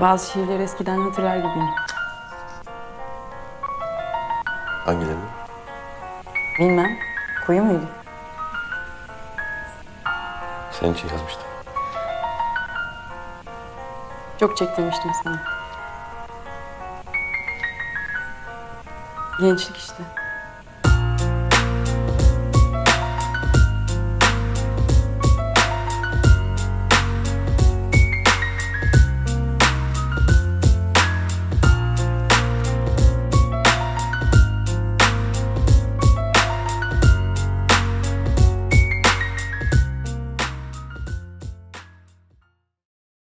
Bazı şiirleri eskiden hatırlar gibiyim. Hangilerini? Bilmem. Kuyu muydu? Senin için yazmıştım. Çok çektirmiştim sana. Gençlik işte.